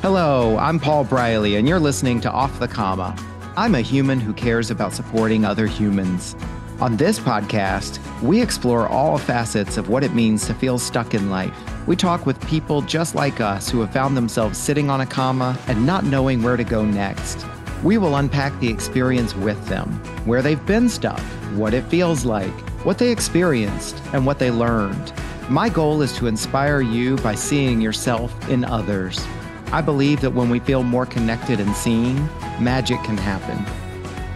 Hello, I'm Paul Briley, and you're listening to Off the Comma. I'm a human who cares about supporting other humans. On this podcast, we explore all facets of what it means to feel stuck in life. We talk with people just like us who have found themselves sitting on a comma and not knowing where to go next. We will unpack the experience with them, where they've been stuck, what it feels like, what they experienced, and what they learned. My goal is to inspire you by seeing yourself in others. I believe that when we feel more connected and seen, magic can happen.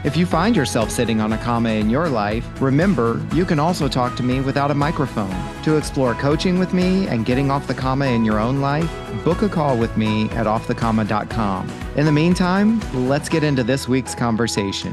If you find yourself sitting on a comma in your life, remember you can also talk to me without a microphone. To explore coaching with me and getting off the comma in your own life, book a call with me at offthecomma.com. In the meantime, let's get into this week's conversation.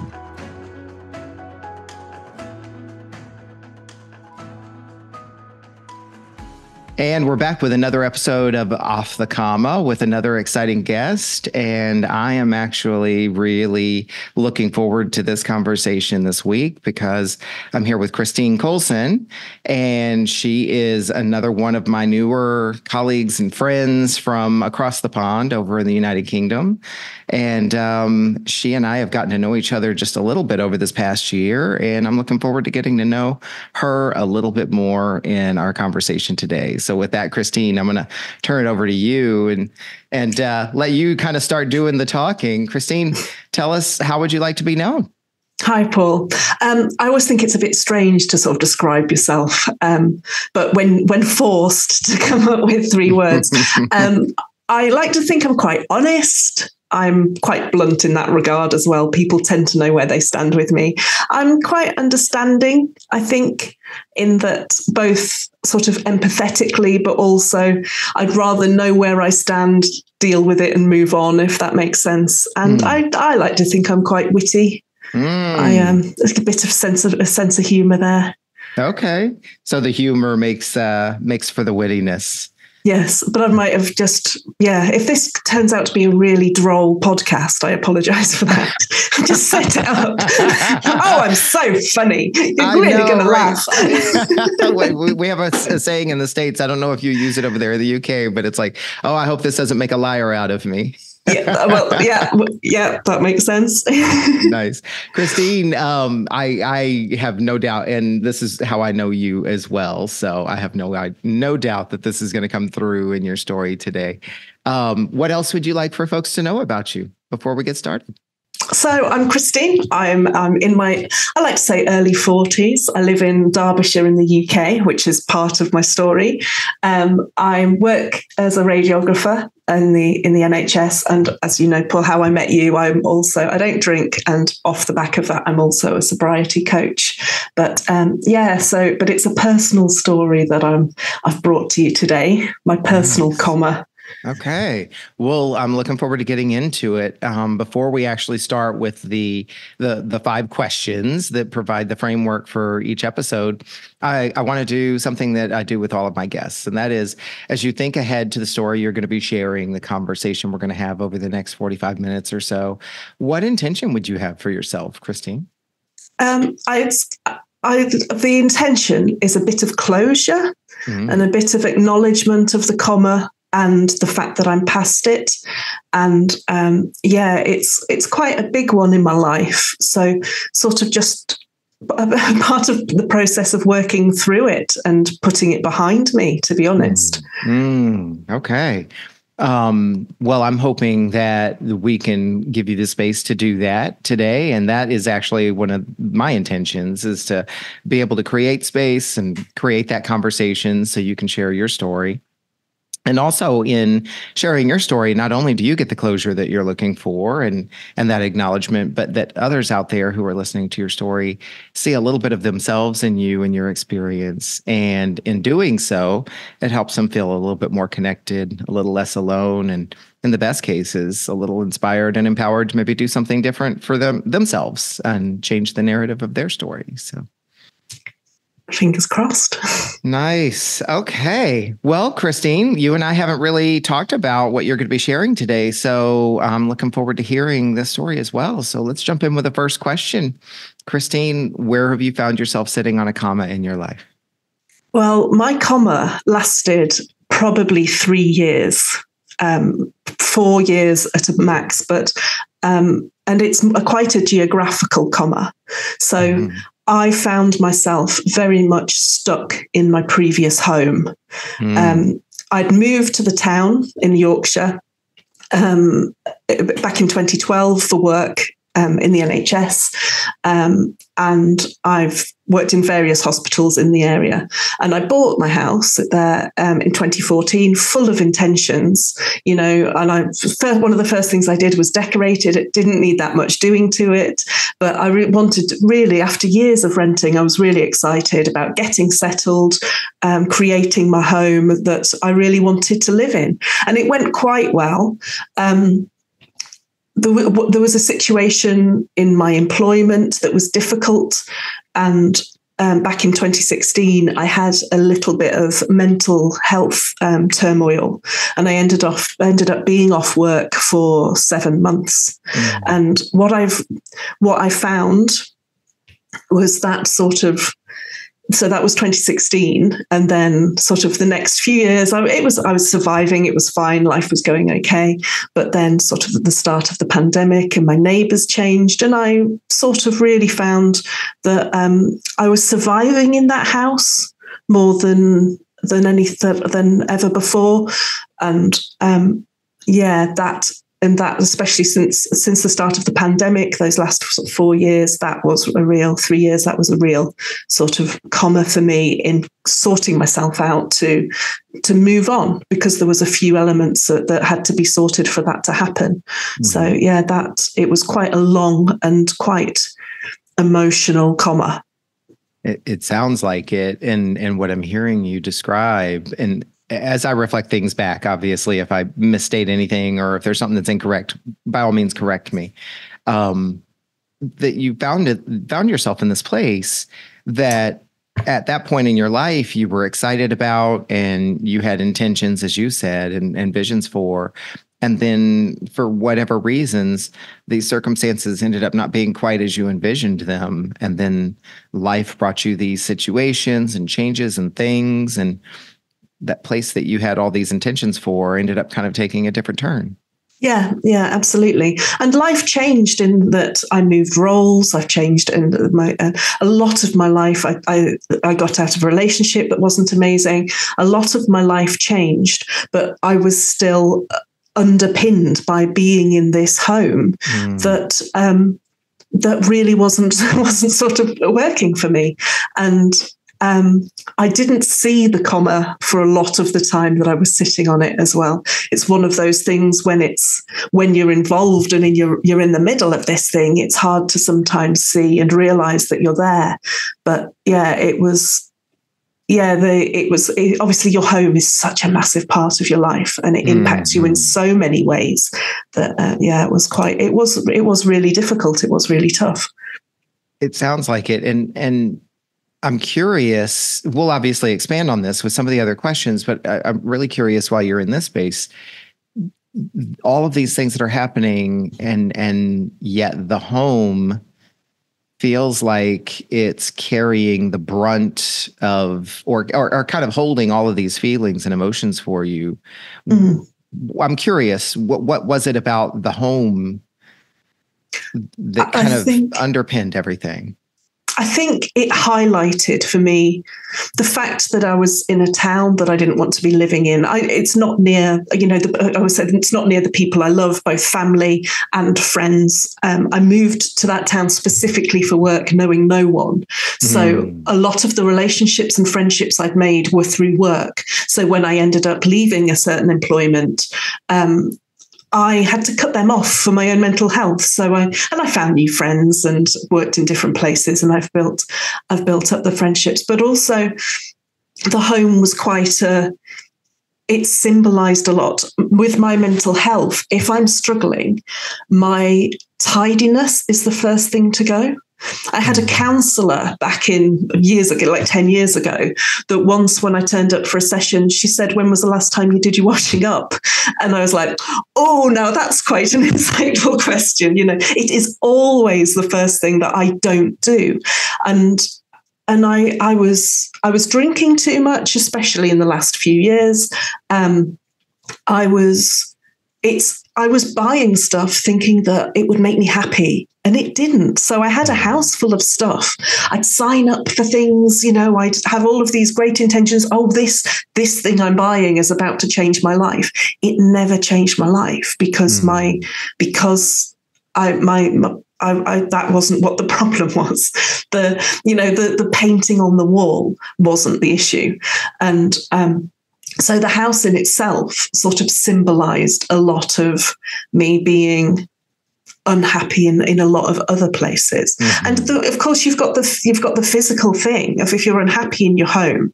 And we're back with another episode of Off the Comma with another exciting guest. And I am actually really looking forward to this conversation this week because I'm here with Christine Coulson. And she is another one of my newer colleagues and friends from across the pond over in the United Kingdom. And um, she and I have gotten to know each other just a little bit over this past year. And I'm looking forward to getting to know her a little bit more in our conversation today. So with that, Christine, I'm going to turn it over to you and and uh, let you kind of start doing the talking. Christine, tell us how would you like to be known? Hi, Paul. Um, I always think it's a bit strange to sort of describe yourself, um, but when when forced to come up with three words, um, I like to think I'm quite honest. I'm quite blunt in that regard as well. People tend to know where they stand with me. I'm quite understanding, I think, in that both sort of empathetically, but also I'd rather know where I stand, deal with it, and move on, if that makes sense. And mm. I, I like to think I'm quite witty. Mm. I am um, a bit of sense of a sense of humor there. Okay, so the humor makes uh, makes for the wittiness. Yes, but I might have just, yeah, if this turns out to be a really droll podcast, I apologize for that. just set it up. oh, I'm so funny. You're I really going to laugh. we have a, a, saying in the States. I don't know if you use it over there in the UK, but it's like, oh, I hope this doesn't make a liar out of me yeah, well, yeah, yeah, that makes sense. nice, Christine. Um, I I have no doubt, and this is how I know you as well. So I have no I, no doubt that this is going to come through in your story today. Um, what else would you like for folks to know about you before we get started? So I'm Christine. I'm, I'm in my, I like to say early 40s. I live in Derbyshire in the UK, which is part of my story. Um, I work as a radiographer in the in the NHS, and as you know, Paul, how I met you, I'm also I don't drink, and off the back of that, I'm also a sobriety coach. But um, yeah, so but it's a personal story that I'm I've brought to you today. My personal nice. comma Okay. Well, I'm looking forward to getting into it. Um, before we actually start with the the the five questions that provide the framework for each episode, I, I want to do something that I do with all of my guests, and that is, as you think ahead to the story you're going to be sharing, the conversation we're going to have over the next 45 minutes or so, what intention would you have for yourself, Christine? Um, I, I, the intention is a bit of closure mm-hmm. and a bit of acknowledgement of the comma and the fact that I'm past it. And um, yeah, it's it's quite a big one in my life. So sort of just part of the process of working through it and putting it behind me, to be honest. Mm, okay. Um, well, I'm hoping that we can give you the space to do that today. And that is actually one of my intentions is to be able to create space and create that conversation so you can share your story. And also in sharing your story, not only do you get the closure that you're looking for and and that acknowledgement, but that others out there who are listening to your story see a little bit of themselves in you and your experience. And in doing so, it helps them feel a little bit more connected, a little less alone, and in the best cases, a little inspired and empowered to maybe do something different for them themselves and change the narrative of their story. So fingers crossed. Nice. Okay. Well, Christine, you and I haven't really talked about what you're going to be sharing today. So I'm looking forward to hearing this story as well. So let's jump in with the first question. Christine, where have you found yourself sitting on a comma in your life? Well, my comma lasted probably three years. um, four years at a max, but um, and it's a, quite a geographical comma. So mm. I found myself very much stuck in my previous home. Mm. Um, I'd moved to the town in Yorkshire um, back in 2012 for work um, in the NHS. Um, and I've worked in various hospitals in the area. And I bought my house there um, in 2014, full of intentions, you know. And I first, one of the first things I did was decorate it. It didn't need that much doing to it, but I re- wanted really, after years of renting, I was really excited about getting settled, um, creating my home that I really wanted to live in, and it went quite well. Um, there, there was a situation in my employment that was difficult and um, back in 2016, I had a little bit of mental health um, turmoil, and I ended off ended up being off work for seven months. Mm. And what I've what I found was that sort of so that was 2016 and then sort of the next few years I, it was i was surviving it was fine life was going okay but then sort of the start of the pandemic and my neighbors changed and i sort of really found that um, i was surviving in that house more than than any than ever before and um, yeah that and that especially since since the start of the pandemic those last four years that was a real three years that was a real sort of comma for me in sorting myself out to to move on because there was a few elements that, that had to be sorted for that to happen. Mm-hmm. so yeah that it was quite a long and quite emotional comma. It, it sounds like it. And and what i'm hearing you describe and as I reflect things back, obviously, if I misstate anything or if there's something that's incorrect, by all means, correct me. Um, that you found it, found yourself in this place that at that point in your life you were excited about and you had intentions, as you said, and, and visions for. And then, for whatever reasons, these circumstances ended up not being quite as you envisioned them. And then life brought you these situations and changes and things. And that place that you had all these intentions for ended up kind of taking a different turn. Yeah, yeah, absolutely. And life changed in that I moved roles. I've changed in my uh, a lot of my life. I, I I got out of a relationship that wasn't amazing. A lot of my life changed, but I was still underpinned by being in this home mm. that um, that really wasn't wasn't sort of working for me. And um, I didn't see the comma for a lot of the time that I was sitting on it as well. It's one of those things when it's when you're involved and in you're you're in the middle of this thing, it's hard to sometimes see and realize that you're there. But yeah, it was yeah, the it was it, obviously your home is such a massive part of your life, and it mm. impacts you in so many ways. That uh, yeah, it was quite it was it was really difficult. It was really tough. It sounds like it, and and I'm curious. We'll obviously expand on this with some of the other questions, but I, am really curious while you're in this space, all of these things that are happening, and and yet the home feels like it's carrying the brunt of, or or, or kind of holding all of these feelings and emotions for you. Mm-hmm. I'm curious. What what was it about the home that kind I of think, underpinned everything? I think it highlighted for me the fact that I was in a town that I didn't want to be living in. I, it's not near, you know, the, I was saying it's not near the people I love, both family and friends. Um, I moved to that town specifically for work, knowing no one. So mm. a lot of the relationships and friendships I'd made were through work. So when I ended up leaving a certain employment, um, I had to cut them off for my own mental health. So I and I found new friends and worked in different places and I've built I've built up the friendships. But also the home was quite a it symbolized a lot with my mental health. If I'm struggling, my tidiness is the first thing to go. I had a counselor back in years ago, like 10 years ago, that once when I turned up for a session, she said, When was the last time you did your washing up? And I was like, Oh, now that's quite an insightful question. You know, it is always the first thing that I don't do. And and I, I was I was drinking too much, especially in the last few years. Um, I was, it's, I was buying stuff thinking that it would make me happy and it didn't. So I had a house full of stuff. I'd sign up for things, you know, I'd have all of these great intentions. Oh, this this thing I'm buying is about to change my life. It never changed my life because mm. my because I my, my I, I, that wasn't what the problem was. The you know the the painting on the wall wasn't the issue, and um, so the house in itself sort of symbolized a lot of me being unhappy in, in a lot of other places. Mm-hmm. And the, of course, you've got the you've got the physical thing of if you're unhappy in your home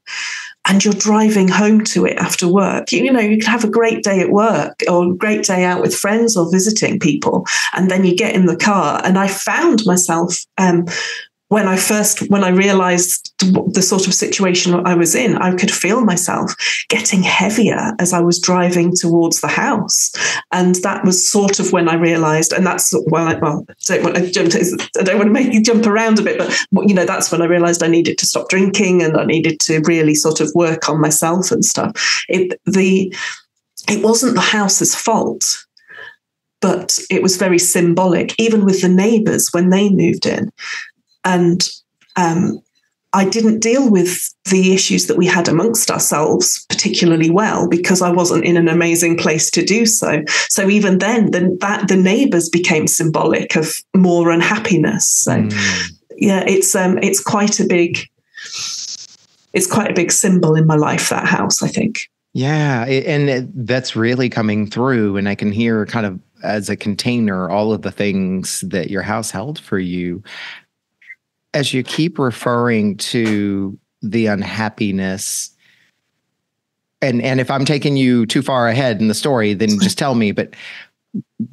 and you're driving home to it after work. You, you know, you could have a great day at work or a great day out with friends or visiting people, and then you get in the car. And I found myself um, when I first, when I realized the sort of situation I was in, I could feel myself getting heavier as I was driving towards the house. And that was sort of when I realized, and that's well, I, well, I don't want to jump, I don't want to make you jump around a bit, but you know, that's when I realized I needed to stop drinking and I needed to really sort of work on myself and stuff. It, the, it wasn't the house's fault but it was very symbolic, even with the neighbors when they moved in. And um, I didn't deal with the issues that we had amongst ourselves particularly well because I wasn't in an amazing place to do so. So even then, the, that the neighbours became symbolic of more unhappiness. So mm. yeah, it's um, it's quite a big it's quite a big symbol in my life. That house, I think. Yeah, and that's really coming through, and I can hear kind of as a container all of the things that your house held for you as you keep referring to the unhappiness and and if i'm taking you too far ahead in the story then just tell me but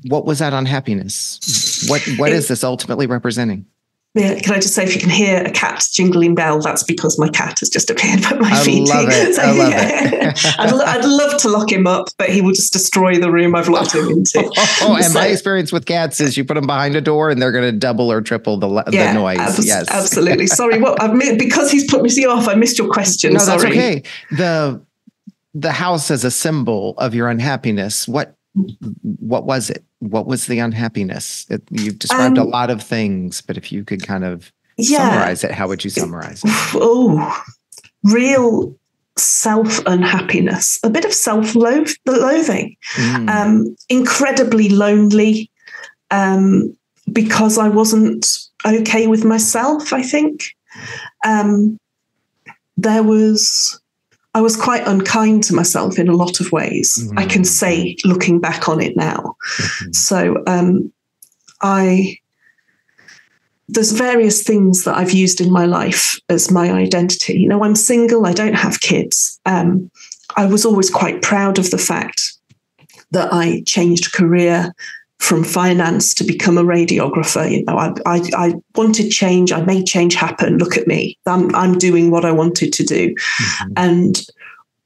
what was that unhappiness? What what is this ultimately representing yeah, can I just say if you can hear a cat jingling bell, that's because my cat has just appeared at my I feet. Love it. So, I love yeah. it. I'd, I'd, love to lock him up, but he will just destroy the room I've locked him into. oh, and so, my experience with cats is you put them behind a door and they're going to double or triple the, yeah, the noise. Ab- yes, absolutely. Sorry, what I've because he's put me off. Oh, I missed your question. No, Sorry. that's okay. The the house as a symbol of your unhappiness. What what was it? What was the unhappiness? It, you've described um, a lot of things, but if you could kind of yeah. summarize it, how would you summarize it? Oh, real self unhappiness, a bit of self loathing, mm. um, incredibly lonely um, because I wasn't okay with myself, I think. Um, there was I was quite unkind to myself in a lot of ways. Mm-hmm. I can say, looking back on it now. Mm-hmm. So um, I there's various things that I've used in my life as my identity. You know, I'm single. I don't have kids. Um, I was always quite proud of the fact that I changed career from finance to become a radiographer. You know, I, I, I, wanted change. I made change happen. Look at me. I'm, I'm doing what I wanted to do. Mm-hmm. And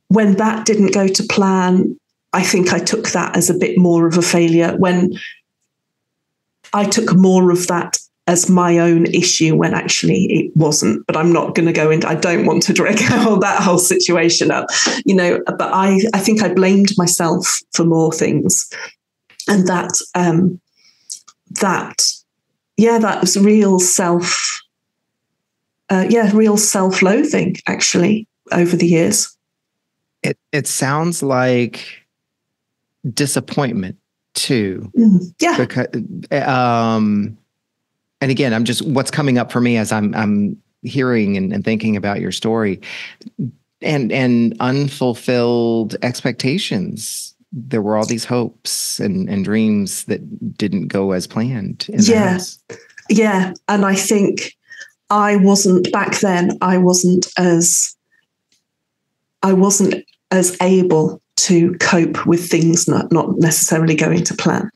when that didn't go to plan, I think I took that as a bit more of a failure. When I took more of that as my own issue when actually it wasn't. But I'm not going to go into. I don't want to drag all that whole situation up, you know. But I, I think I blamed myself for more things and that um, that yeah, that was real self. Uh, yeah, real self-loathing actually over the years. It it sounds like disappointment too. Mm, yeah. Because um, and again, I'm just what's coming up for me as I'm I'm hearing and, and thinking about your story, and and unfulfilled expectations there were all these hopes and, and dreams that didn't go as planned. yeah. Yeah. And I think I wasn't back then, I wasn't as I wasn't as able to cope with things not, not necessarily going to plan.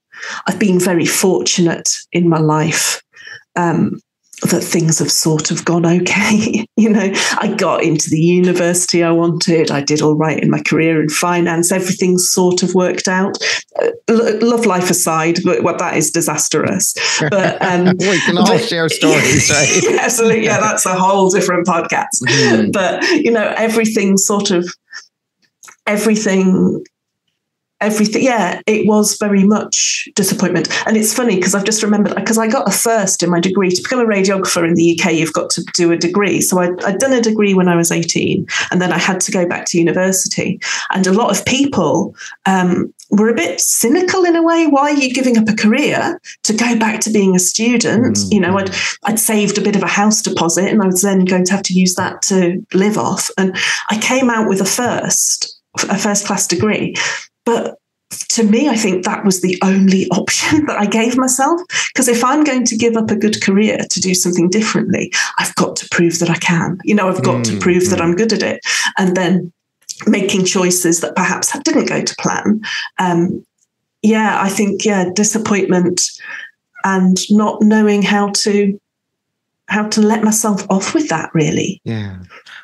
I've been very fortunate in my life um, that things have sort of gone okay. you know, I got into the university I wanted. I did all right in my career in finance. Everything sort of worked out. Uh, love life aside, but well, that is disastrous. But um, we can all but, share stories, right? absolutely. Yeah, that's a whole different podcast. Mm. But you know, everything sort of everything everything yeah it was very much disappointment and it's funny because i've just remembered because i got a first in my degree to become a radiographer in the uk you've got to do a degree so I, i'd done a degree when i was 18 and then i had to go back to university and a lot of people um, were a bit cynical in a way. Why are you giving up a career to go back to being a student? Mm-hmm. You know, I'd I'd saved a bit of a house deposit and I was then going to have to use that to live off. And I came out with a first, a first class degree. But to me, I think that was the only option that I gave myself. Because if I'm going to give up a good career to do something differently, I've got to prove that I can. You know, I've got mm-hmm. to prove that mm-hmm. I'm good at it. And then making choices that perhaps didn't go to plan. Um, yeah, I think yeah, disappointment and not knowing how to how to let myself off with that really. Yeah.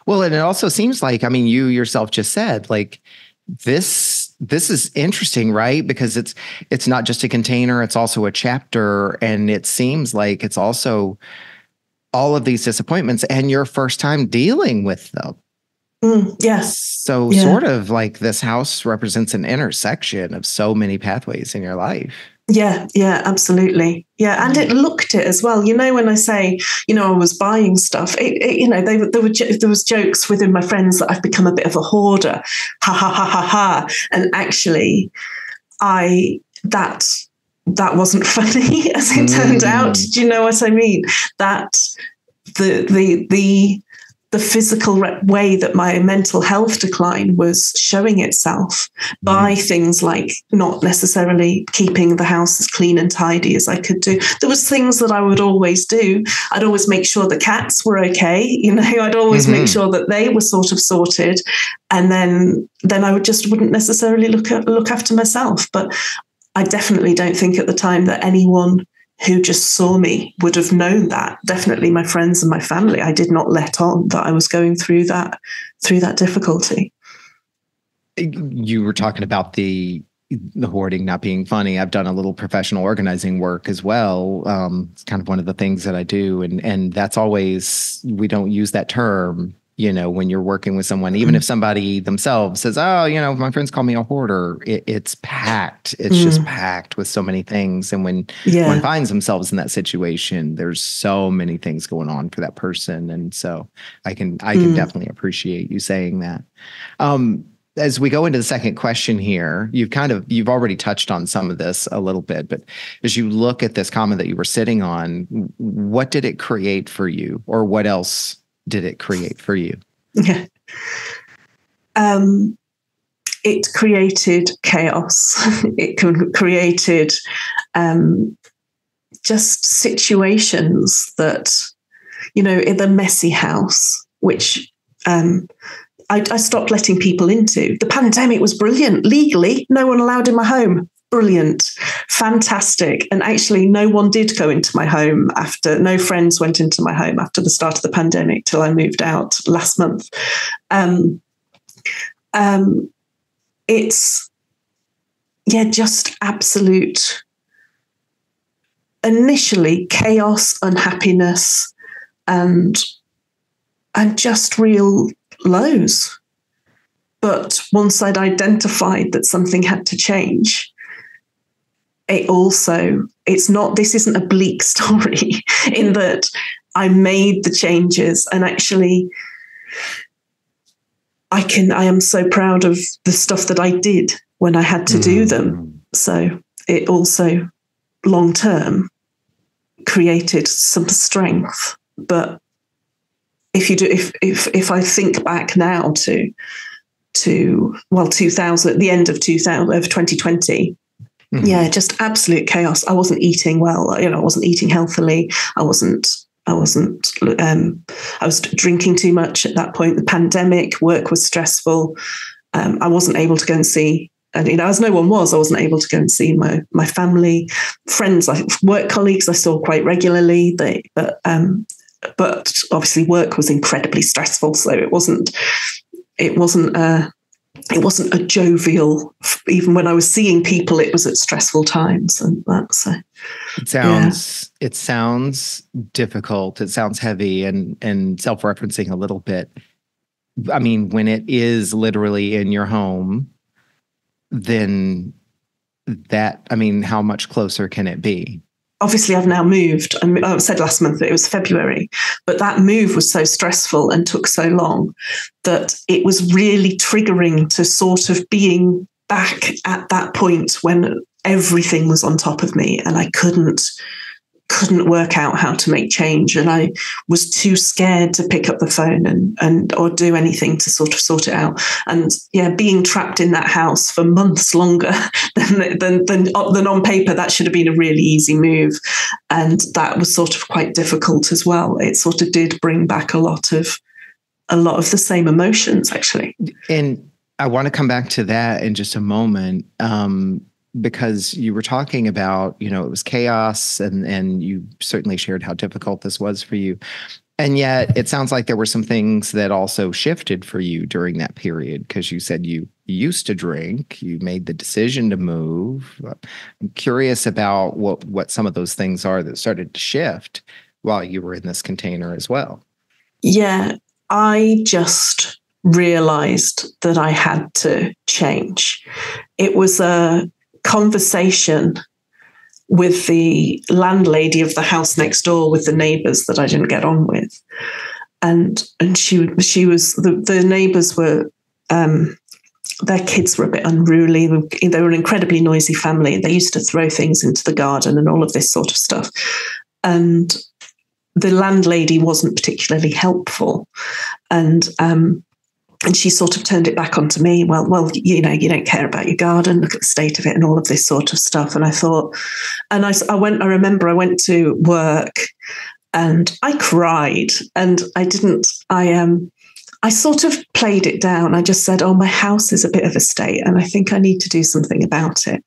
Well, and it also seems like I mean you yourself just said like this this is interesting right because it's it's not just a container it's also a chapter and it seems like it's also all of these disappointments and your first time dealing with them Mm, yes. So, yeah. sort of like this house represents an intersection of so many pathways in your life. Yeah, yeah, absolutely. Yeah, and it looked it as well. You know, when I say, you know, I was buying stuff, it, it, you know, they, there were there was jokes within my friends that I've become a bit of a hoarder. Ha ha ha ha ha. And actually, I that that wasn't funny as it mm. turned out. Do you know what I mean? That the the the the physical way that my mental health decline was showing itself by mm. things like not necessarily keeping the house as clean and tidy as I could do. There was things that I would always do. I'd always make sure the cats were okay. You know, I'd always mm-hmm. make sure that they were sort of sorted, and then then I would just wouldn't necessarily look at, look after myself. But I definitely don't think at the time that anyone who just saw me would have known that. Definitely my friends and my family. I did not let on that i was going through that through that difficulty. You were talking about the the hoarding not being funny. I've done a little professional organizing work as well. Um, it's kind of one of the things that i do and and that's always we don't use that term you know, when you're working with someone, even mm. if somebody themselves says, "Oh, you know, my friends call me a hoarder," it, it's packed. It's mm. just packed with so many things. And when yeah. one finds themselves in that situation, there's so many things going on for that person. And so, I can I can mm. definitely appreciate you saying that. Um, as we go into the second question here, you've kind of you've already touched on some of this a little bit, but as you look at this comment that you were sitting on, what did it create for you, or what else did it create for you? Yeah. Um, it created chaos. it created um, just situations that, you know, in the messy house, which um, I, I, stopped letting people into. The pandemic was brilliant. Legally, no one allowed in my home brilliant, fantastic. And actually, no one did go into my home after, no friends went into my home after the start of the pandemic till I moved out last month. Um, um, it's, yeah, just absolute, initially chaos, unhappiness, and and just real lows. But once I'd identified that something had to change, it also it's not this isn't a bleak story in that I made the changes and actually I can I am so proud of the stuff that I did when I had to mm. do them. So it also long term created some strength. But if you do if if if I think back now to to well 2000 the end of 2000 of 2020 Mm-hmm. Yeah, just absolute chaos. I wasn't eating well. You know, I wasn't eating healthily. I wasn't. I wasn't. Um, I was drinking too much at that point. The pandemic, work was stressful. Um, I wasn't able to go and see and you know, as no one was, I wasn't able to go and see my my family, friends, like work colleagues. I saw quite regularly. They, but um, but obviously, work was incredibly stressful, so it wasn't it wasn't uh, it wasn't a jovial even when i was seeing people it was at stressful times and that so it sounds yeah. it sounds difficult it sounds heavy and and self-referencing a little bit i mean when it is literally in your home then that, I mean, how much closer can it be? Obviously, I've now moved. Oh, I said last month that it was February, but that move was so stressful and took so long that it was really triggering to sort of being back at that point when everything was on top of me and I couldn't couldn't work out how to make change and I was too scared to pick up the phone and and or do anything to sort of sort it out. And yeah being trapped in that house for months longer than than than, uh, than on paper that should have been a really easy move. And that was sort of quite difficult as well. It sort of did bring back a lot of a lot of the same emotions actually. And I want to come back to that in just a moment. Um, because you were talking about you know it was chaos and and you certainly shared how difficult this was for you. And yet it sounds like there were some things that also shifted for you during that period because you said you used to drink you made the decision to move. I'm curious about what what some of those things are that started to shift while you were in this container as well. Yeah i just realized that i had to change. It was a conversation with the landlady of the house next door with the neighbors that I didn't get on with. And and she she was the, the neighbors were um, their kids were a bit unruly. They were an incredibly noisy family. They used to throw things into the garden and all of this sort of stuff. And the landlady wasn't particularly helpful. And um, and she sort of turned it back onto me. Well, well, you know, you don't care about your garden. Look at the state of it, and all of this sort of stuff. And I thought, and I, I went. I remember I went to work, and I cried, and I didn't. I um, I sort of played it down. I just said, "Oh, my house is a bit of a state, and I think I need to do something about it."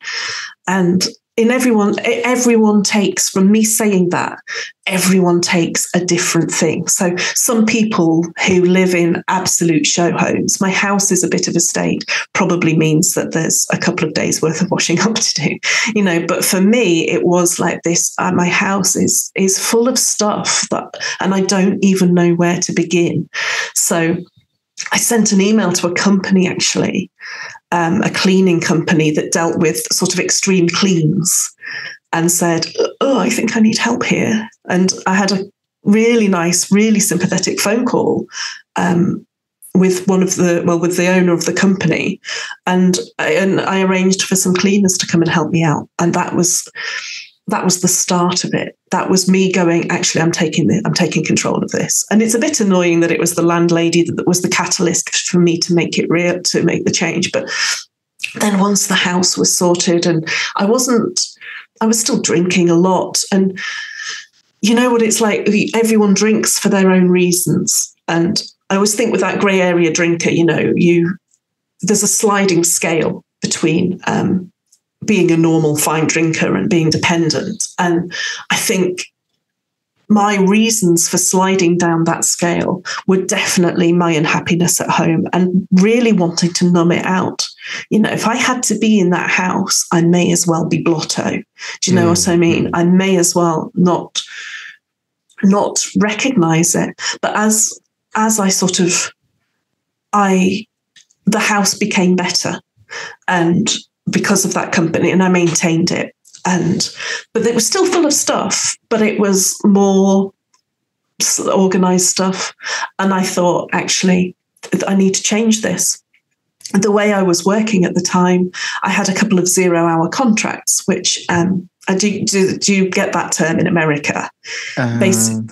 And in everyone everyone takes from me saying that everyone takes a different thing. So some people who live in absolute show homes my house is a bit of a state probably means that there's a couple of days worth of washing up to do you know but for me it was like this uh, my house is is full of stuff that and i don't even know where to begin. So I sent an email to a company actually um, a cleaning company that dealt with sort of extreme cleans and said, Oh, I think I need help here. And I had a really nice, really sympathetic phone call um, with one of the well with the owner of the company and I, and I arranged for some cleaners to come and help me out and that was that was the start of it. That was me going, actually, I'm taking the, I'm taking control of this. And it's a bit annoying that it was the landlady that was the catalyst for me to make it real, to make the change. But then once the house was sorted and I wasn't, I was still drinking a lot. And you know what it's like? Everyone drinks for their own reasons. And I always think with that grey area drinker, you know, you, there's a sliding scale between um, being a normal fine drinker and being dependent. And I think my reasons for sliding down that scale were definitely my unhappiness at home and really wanting to numb it out. You know, if I had to be in that house, I may as well be blotto. Do you know mm. what I mean? Mm. I may as well not not recognize it. But as as I sort of I the house became better and because of that company and I maintained it. And but it was still full of stuff, but it was more organized stuff. And I thought, actually, I need to change this. The way I was working at the time, I had a couple of zero hour contracts, which um, I do, do, do you get that term in America? Uh,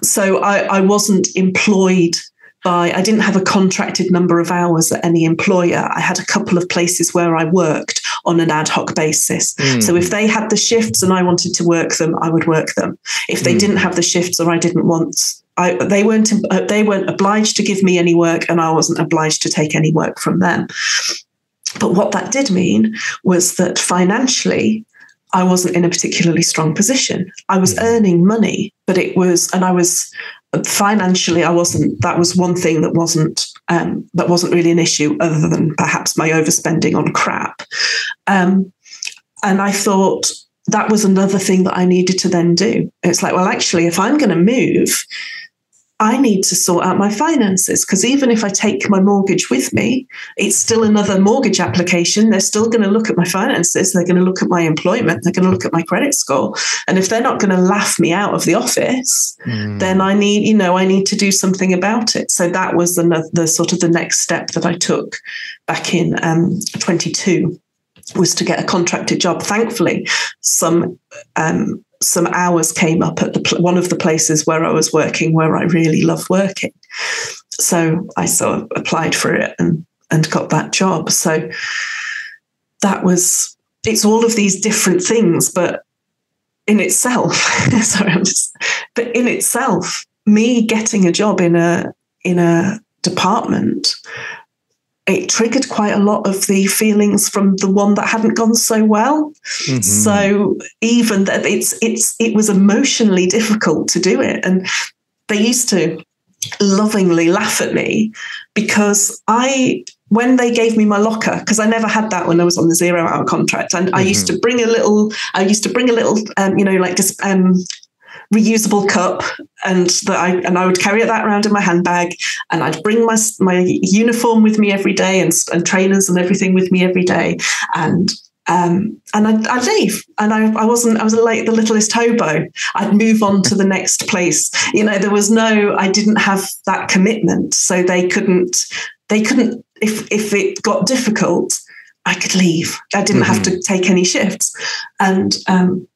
so I, I wasn't employed by I didn't have a contracted number of hours at any employer. I had a couple of places where I worked on an ad hoc basis. Mm. So if they had the shifts and I wanted to work them, I would work them. If they mm. didn't have the shifts or I didn't want I, they weren't uh, they weren't obliged to give me any work and I wasn't obliged to take any work from them. But what that did mean was that financially I wasn't in a particularly strong position. I was hmm. earning money, but it was, and I was financially i wasn't that was one thing that wasn't um, that wasn't really an issue other than perhaps my overspending on crap. Um, and i thought that was another thing that i needed to then do. It's like well actually if i'm going to move I need to sort out my finances because even if I take my mortgage with me, it's still another mortgage application. They're still going to look at my finances. They're going to look at my employment. They're going to look at my credit score. And if they're not going to laugh me out of the office, mm. then I need, you know, I need to do something about it. So that was the, the sort of the next step that I took back in um, 22 was to get a contracted job. Thankfully, some um, some hours came up at the one of the places where I was working where I really love working. So I sort of applied for it and and got that job. So that was it's all of these different things, but in itself, sorry, I'm just but in itself, me getting a job in a in a department it triggered quite a lot of the feelings from the one that hadn't gone so well. Mm-hmm. So even that it's it's it was emotionally difficult to do it. And they used to lovingly laugh at me because I when they gave me my locker because I never had that when I was on the zero hour contract and mm-hmm. I used to mm-hmm. bring a little I used to bring a little um, you know like just um, reusable cup and that I and I would carry it that around in my handbag. And I'd bring my my uniform with me every day and, and trainers and everything with me every day. And um, and I'd, I'd, leave. And I, I wasn't I was like the littlest hobo. I'd move on to the next place. You know there was no I didn't have that commitment. So they couldn't they couldn't if if it got difficult I could leave. I didn't mm-hmm. have to take any shifts. And um,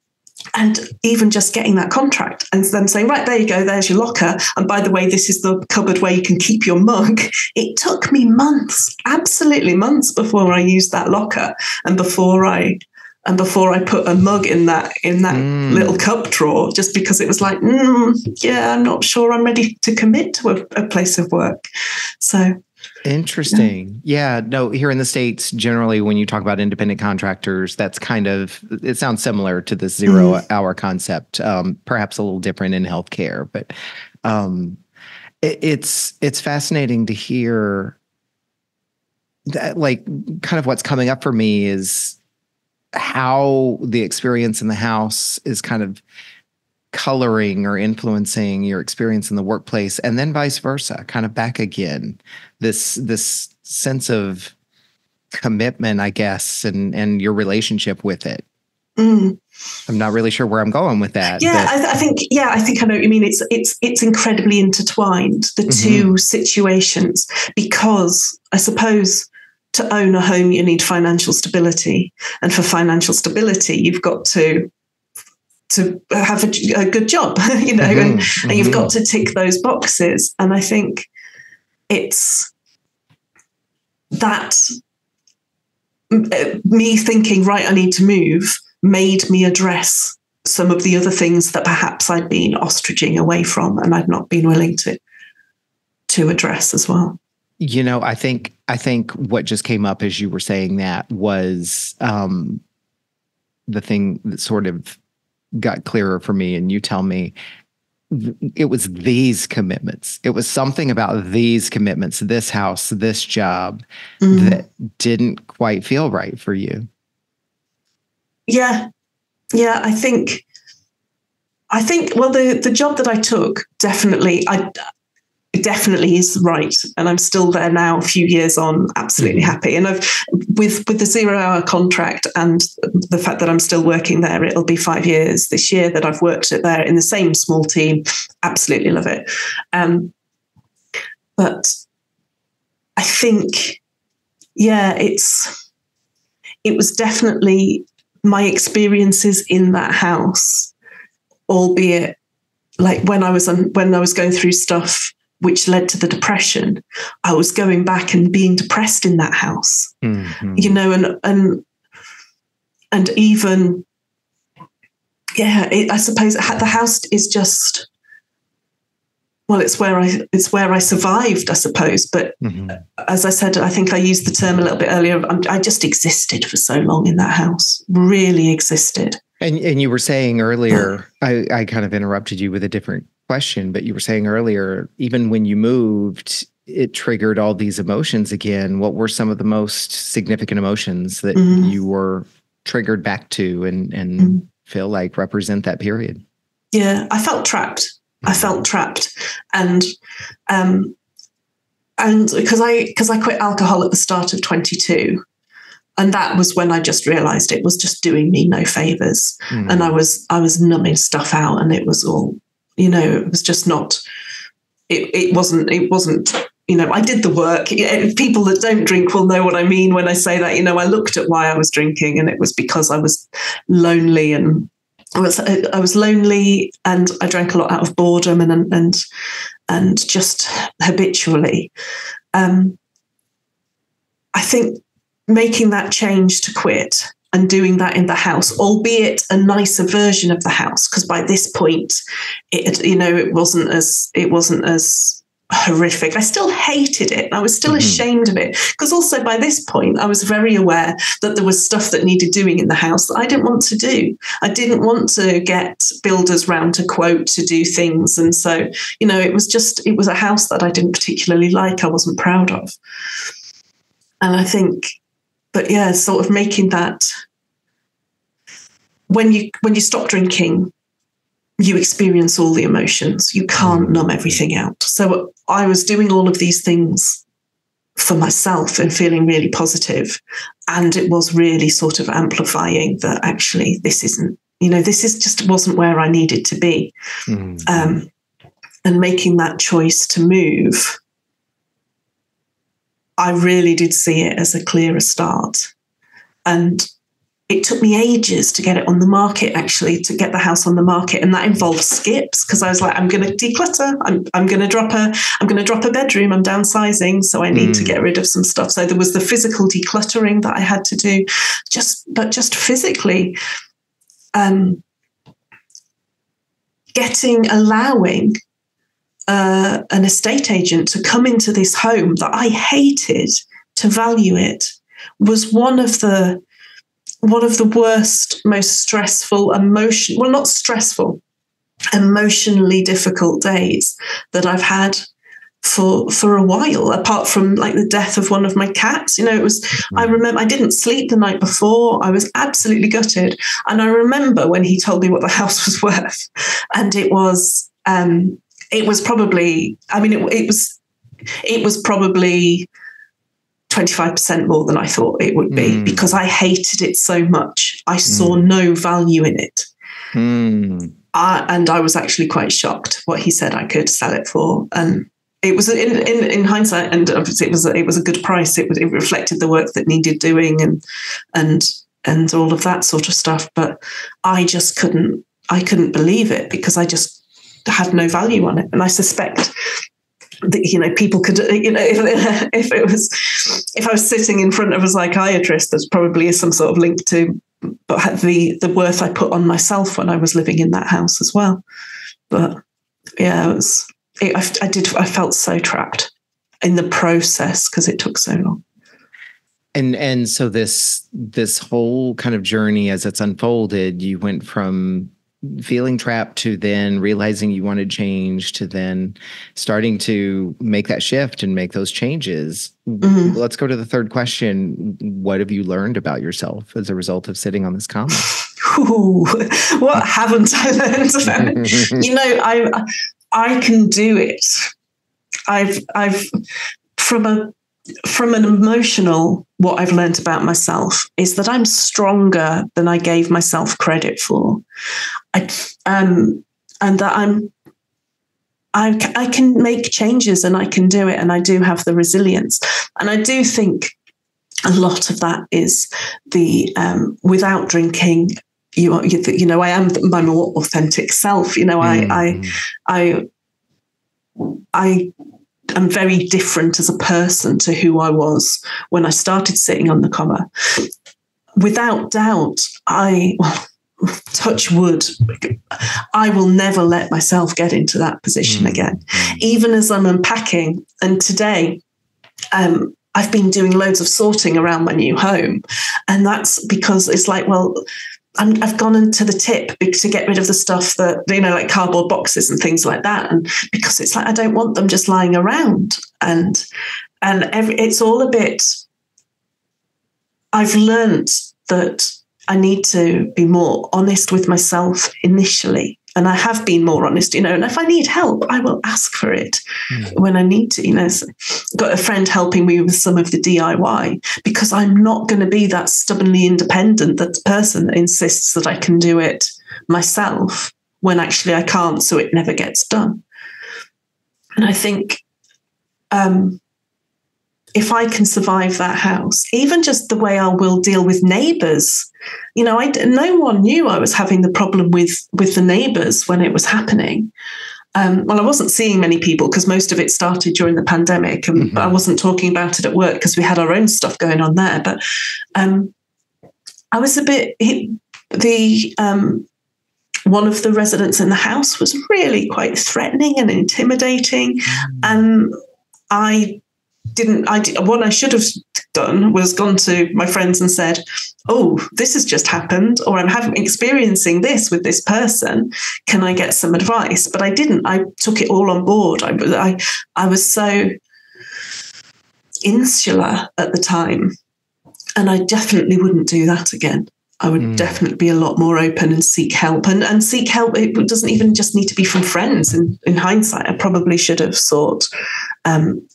and even just getting that contract and then saying, right, there you go, there's your locker. And by the way, this is the cupboard where you can keep your mug. It took me months, absolutely months before I used that locker and before I and before I put a mug in that in that mm. little cup drawer, just because it was like, mm, yeah, I'm not sure I'm ready to commit to a, a place of work. So Interesting. Yeah. yeah. No, here in the States, generally, when you talk about independent contractors, that's kind of, it sounds similar to the 0 mm-hmm. hour concept, um, perhaps a little different in healthcare. But um, it, it's, it's fascinating to hear that, like, kind of what's coming up for me is how the experience in the house is kind of coloring or influencing your experience in the workplace and then vice versa kind of back again this this sense of commitment i guess and and your relationship with it mm. i'm not really sure where i'm going with that yeah I, I, think yeah i think i know what you mean it's it's it's incredibly intertwined the mm-hmm. two situations because i suppose to own a home you need financial stability and for financial stability you've got to to have a, a good job, you know, mm-hmm, and, mm-hmm. and you've got to tick those boxes. And I think it's that uh, me thinking, right, I need to move, made me address some of the other things that perhaps I'd been ostriching away from and I'd not been willing to to address as well. You know, I think I think what just came up as you were saying that was um, the thing that sort of got clearer for me and you tell me it was these commitments. It was something about these commitments, this house, this job mm. that didn't quite feel right for you. Yeah. Yeah, I think I think well the the job that I took definitely I definitely is right. And i'm still there now a few years on absolutely mm-hmm. happy. And i've with with the zero hour contract and the fact that i'm still working there it'll be five years this year that i've worked it there in the same small team. Absolutely love it. Um, but i think yeah it's it was definitely my experiences in that house albeit like when i was on when i was going through stuff which led to the depression, I was going back and being depressed in that house. Mm-hmm. You know, and and and even yeah, it, I suppose the house is just well, it's where I it's where I survived, I suppose. But mm-hmm. as I said, I think I used the term a little bit earlier. I just existed for so long in that house, really existed. And and you were saying earlier, I, I kind of interrupted you with a different question, but you were saying earlier, even when you moved, it triggered all these emotions again. What were some of the most significant emotions that mm-hmm. you were triggered back to and and mm-hmm. feel like represent that period? Yeah, I felt trapped. I felt trapped, and um, and because I because I quit alcohol at the start of 22, and that was when I just realised it was just doing me no favors, mm. and I was I was numbing stuff out, and it was all you know it was just not it, it wasn't it wasn't you know i did the work people that don't drink will know what i mean when i say that you know i looked at why i was drinking and it was because i was lonely and I was I was lonely and I drank a lot out of boredom and and and just habitually. Um, I think making that change to quit and doing that in the house, albeit a nicer version of the house, because by this point, it you know it wasn't as it wasn't as horrific. I still hated it. I was still mm-hmm. ashamed of it because also by this point I was very aware that there was stuff that needed doing in the house that I didn't want to do. I didn't want to get builders round to quote to do things and so you know it was just it was a house that I didn't particularly like. I wasn't proud of. And I think but yeah, sort of making that when you when you stop drinking you experience all the emotions. You can't numb everything out. So I was doing all of these things for myself and feeling really positive, And it was really sort of amplifying that actually this isn't, you know, this is just wasn't where I needed to be. Mm. Um, and making that choice to move, I really did see it as a clearer start. And it took me ages to get it on the market actually to get the house on the market and that involved skips because i was like i'm going to declutter i'm, I'm going to drop a i'm going to drop a bedroom i'm downsizing so i need mm. to get rid of some stuff so there was the physical decluttering that i had to do just but just physically um getting allowing uh, an estate agent to come into this home that i hated to value it was one of the one of the worst, most stressful, emotion well, not stressful, emotionally difficult days that I've had for for a while apart from like the death of one of my cats. You know it was mm-hmm. i remember i didn't sleep the night before. I was absolutely gutted. And i remember when he told me what the house was worth and it was um it was probably i mean it, it was it was probably 25% more than I thought it would be mm. because I hated it so much. I saw mm. no value in it. Mm. I, and I was actually quite shocked what he said I could sell it for. And it was in, in, in hindsight, and obviously it was it was a good price. It it reflected the work that needed doing and and and all of that sort of stuff. But I just couldn't I couldn't believe it because I just had no value on it. And I suspect that, you know people could you know if, if it was if I was sitting in front of a psychiatrist there's probably some sort of link to but the the worth I put on myself when I was living in that house as well but yeah it was it, I, I did I felt so trapped in the process because it took so long and and so this this whole kind of journey as it's unfolded you went from feeling trapped to then realizing you want to change to then starting to make that shift and make those changes. Mm-hmm. Let's go to the third question. What have you learned about yourself as a result of sitting on this comma? Ooh, what haven't I learned? you know, I I can do it. I've I've from a from an emotional, what I've learned about myself is that I'm stronger than I gave myself credit for. I, um, and that I'm, I, I can make changes and I can do it, and I do have the resilience. And I do think a lot of that is the um, without drinking you, you, you know, I am my more authentic self. You know, mm. I, I, I, I am very different as a person to who I was when I started sitting on the comma. Without doubt, I well, touch wood, I will never let myself get into that position mm. again. Mm. Even as I'm unpacking, and today, um, I've been doing loads of sorting around my new home. And that's because it's like, well, i have gone into the tip to get rid of the stuff that you know, like cardboard boxes and things like that, and because it's like I don't want them just lying around, and and every, it's all a bit. I've learned that I need to be more honest with myself initially, and I have been more honest, you know. And if I need help, I will ask for it mm. when I need to. You know, so got a friend helping me with some of the DIY because I'm not going to be that stubbornly independent that person that insists that I can do it myself when actually I can't, so it never gets done. And I think um, if I can survive that house, even just the way I will deal with neighbors, you know, I no one knew I was having the problem with with the neighbors when it was happening. Um, well, I wasn't seeing many people because most of it started during the pandemic, and mm-hmm. I wasn't talking about it at work because we had our own stuff going on there. But um, I was a bit the um, one of the residents in the house was really quite threatening and intimidating, mm-hmm. and I didn't I what I should have done was gone to my friends and said, "Oh, this has just happened, or I'm having experiencing this with this person. Can I get some advice?" But I didn't. I took it all on board. I I, I was so insular at the time, and I definitely wouldn't do that again. I would mm. definitely be a lot more open and seek help. And and seek help. It doesn't even just need to be from friends. In in hindsight, I probably should have sought um,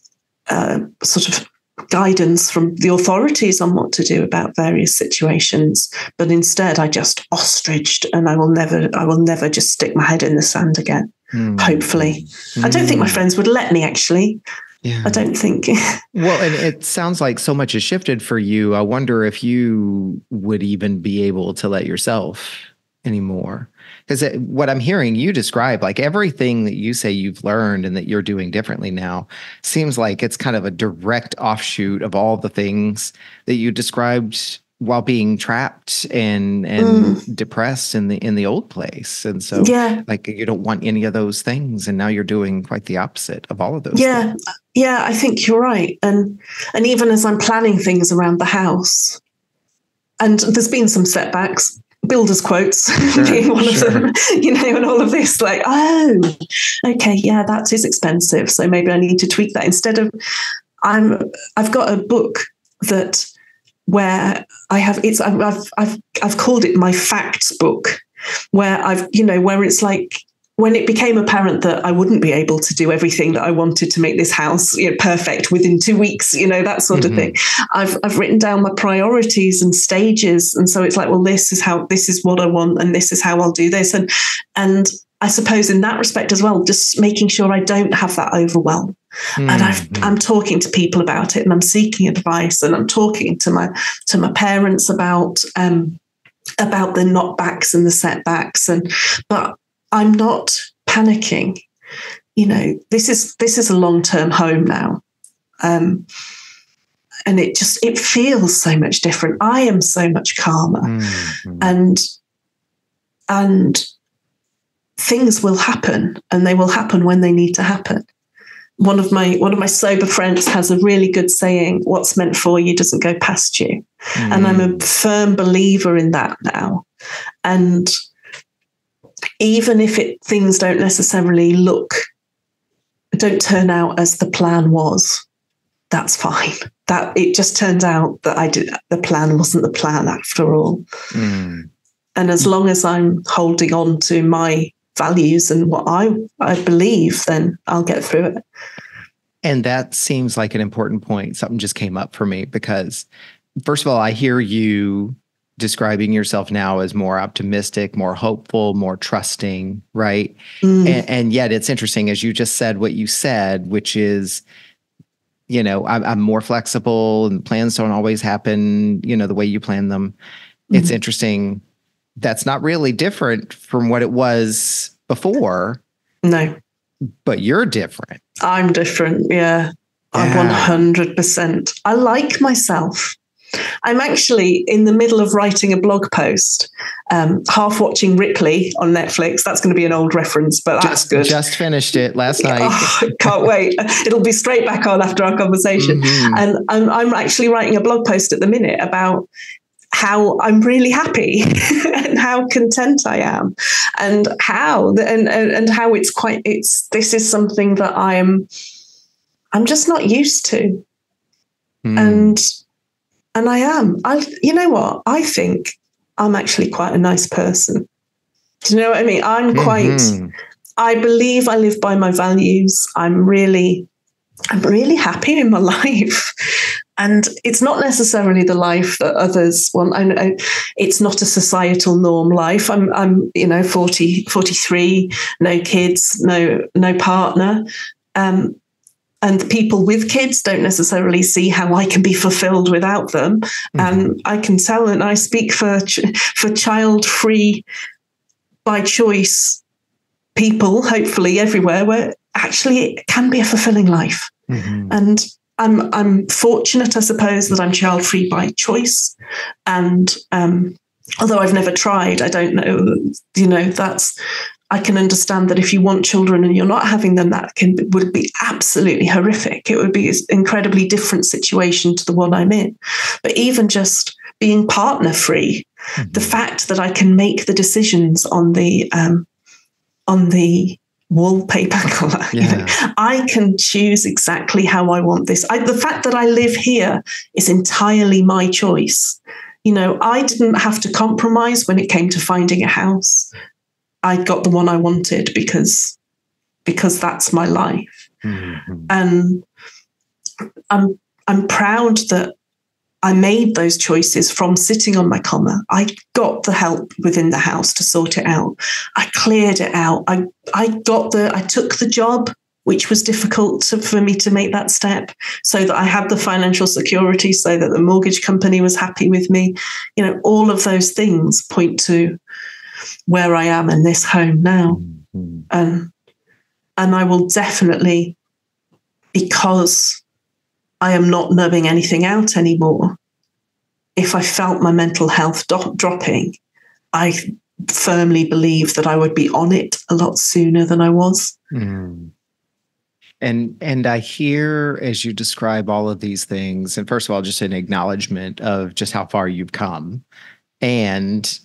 uh, sort of guidance from the authorities on what to do about various situations but instead i just ostriched and i will never i will never just stick my head in the sand again mm. hopefully mm. i don't think my hmm. friends would let me actually yeah. I don't think. well, and it sounds like so much has shifted for you. I wonder if you would even be able to let yourself anymore because what i'm hearing you describe like everything that you say you've learned and that you're doing differently now seems like it's kind of a direct offshoot of all the things that you described while being trapped and and mm. depressed in the in the old place. And so yeah. like you don't want any of those things. And now you're doing quite the opposite of all of those yeah. things. yeah i think you're right. And and even as i'm planning things around the house and there's been some setbacks builders quotes sure, being one sure. of them you know and all of this like oh okay yeah that is expensive so maybe i need to tweak that instead of i'm i've got a book that where i have it's i've i've i've called it my facts book where i've you know where it's like when it became apparent that I wouldn't be able to do everything that I wanted to make this house you know, perfect within two weeks, you know, that sort mm-hmm. of thing, I've, I've written down my priorities and stages. And so it's like, well, this is how, this is what I want, and this is how I'll do this. And, and I suppose in that respect as well, just making sure I don't have that overwhelm. Mm-hmm. And i am talking to people about it and I'm seeking advice and I'm talking to my, to my parents about, um, about the knockbacks and the setbacks and but I'm not panicking. You know, this is this is a long term home now. Um, and it just it feels so much different. I am so much calmer, mm-hmm. and and things will happen, and they will happen when they need to happen. One of my one of my sober friends has a really good saying: "What's meant for you doesn't go past you," mm-hmm. and I'm a mm. firm believer in that now. And even if it things don't necessarily look don't turn out as the plan was that's fine. That it just turned out that i did the plan wasn't the plan after all. Mm. and as long as i'm holding on to my values and what i i believe then i'll get through it. And that seems like an important point. Something just came up for me because first of all i hear you describing yourself now as more optimistic, more hopeful, more trusting, right? Mm. And, and, yet it's interesting, as you just said what you said, which is, you know, I'm, I'm, more flexible and plans don't always happen, you know, the way you plan them. Mm. It's interesting. That's not really different from what it was before. No. But you're different. I'm different. Yeah. yeah. I'm 100%. I like myself. I'm actually in the middle of writing a blog post, um, half watching Ripley on Netflix. That's going to be an old reference, but that's just, good. Just finished it last night. oh, can't wait. It'll be straight back on after our conversation. Mm-hmm. And I'm, I'm actually writing a blog post at the minute about how I'm really happy and how content I am and how and, and and how it's quite it's this is something that I'm I'm just not used to. Mm. And and I am. I, you know what? I think I'm actually quite a nice person. Do you know what I mean? I'm quite, mm-hmm. I believe I live by my values. I'm really, I'm really happy in my life. And it's not necessarily the life that others want. I know it's not a societal norm life. I'm, I'm, you know, 40, 43, no kids, no, no partner. Um, and people with kids don't necessarily see how I can be fulfilled without them. Mm-hmm. And I can tell, and I speak for for child free by choice people, hopefully everywhere, where actually it can be a fulfilling life. Mm-hmm. And I'm I'm fortunate, I suppose, that I'm child free by choice. And um, although I've never tried, I don't know, you know, that's I can understand that if you want children and you're not having them, that can would be absolutely horrific. It would be an incredibly different situation to the one I'm in. But even just being partner free, mm-hmm. the fact that I can make the decisions on the um, on the wallpaper color, yeah. you know, I can choose exactly how I want this. I, the fact that I live here is entirely my choice. You know, I didn't have to compromise when it came to finding a house. I got the one I wanted because because that's my life. Mm-hmm. And I'm I'm proud that I made those choices from sitting on my comma. I got the help within the house to sort it out. I cleared it out. I I got the I took the job which was difficult to, for me to make that step so that I had the financial security, so that the mortgage company was happy with me. You know, all of those things point to where I am in this home now. Mm-hmm. And and I will definitely, because I am not numbing anything out anymore, if I felt my mental health do- dropping, I firmly believe that I would be on it a lot sooner than I was. Mm. And and I hear as you describe all of these things, and first of all, just an acknowledgement of just how far you've come, and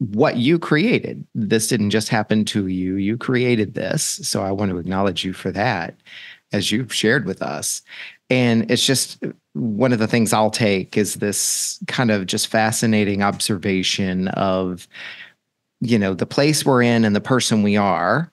what you created. This didn't just happen to you, you created this. So I want to acknowledge you for that as you've shared with us. And it's just one of the things I'll take is this kind of just fascinating observation of, you know, the place we're in and the person we are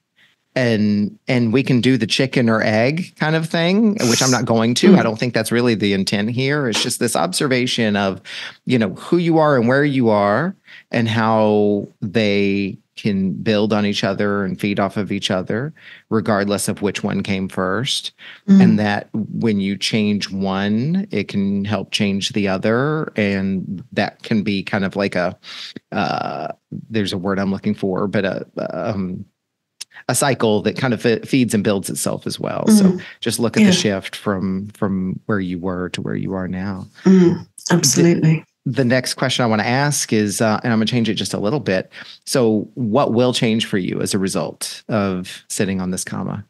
and and we can do the chicken or egg kind of thing which i'm not going to. I don't think that's really the intent here. It's just this observation of you know who you are and where you are and how they can build on each other and feed off of each other regardless of which one came 1st mm and that when you change one it can help change the other. And that can be kind of like a uh, there's a word i'm looking for but a um, a cycle that kind of feeds and builds itself as well. Mm-hmm. So just look at yeah. the shift from from where you were to where you are now. Mm, absolutely. The, the, next question I want to ask is, uh, and I'm going to change it just a little bit. So, what will change for you as a result of sitting on this comma?